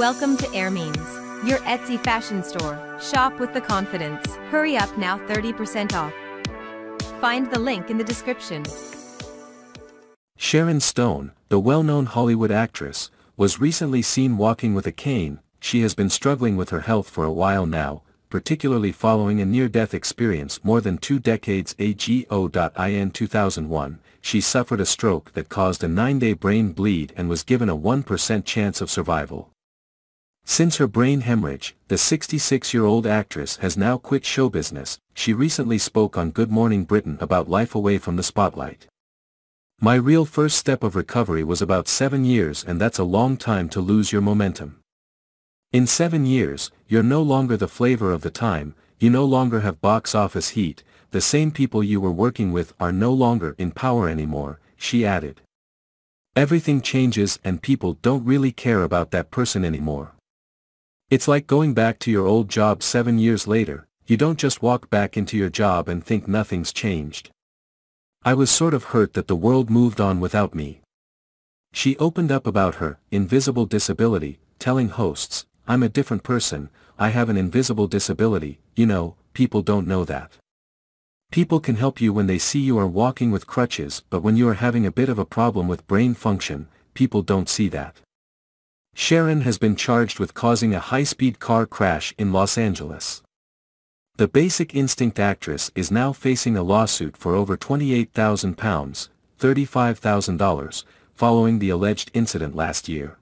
Welcome to Airmeans, your Etsy fashion store. Shop with the confidence. Hurry up now 30% off. Find the link in the description. Sharon Stone, the well-known Hollywood actress, was recently seen walking with a cane. She has been struggling with her health for a while now, particularly following a near-death experience more than two decades ago.in 2001, she suffered a stroke that caused a nine-day brain bleed and was given a 1% chance of survival. Since her brain hemorrhage, the 66-year-old actress has now quit show business, she recently spoke on Good Morning Britain about life away from the spotlight. My real first step of recovery was about seven years and that's a long time to lose your momentum. In seven years, you're no longer the flavor of the time, you no longer have box office heat, the same people you were working with are no longer in power anymore, she added. Everything changes and people don't really care about that person anymore. It's like going back to your old job seven years later, you don't just walk back into your job and think nothing's changed. I was sort of hurt that the world moved on without me. She opened up about her invisible disability, telling hosts, I'm a different person, I have an invisible disability, you know, people don't know that. People can help you when they see you are walking with crutches but when you are having a bit of a problem with brain function, people don't see that. Sharon has been charged with causing a high-speed car crash in Los Angeles. The Basic Instinct actress is now facing a lawsuit for over £28,000, $35,000, following the alleged incident last year.